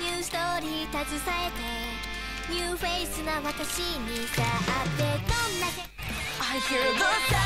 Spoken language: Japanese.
ニューストーリー携えて。ニューフェイスな私にさあってどんな I hear the sound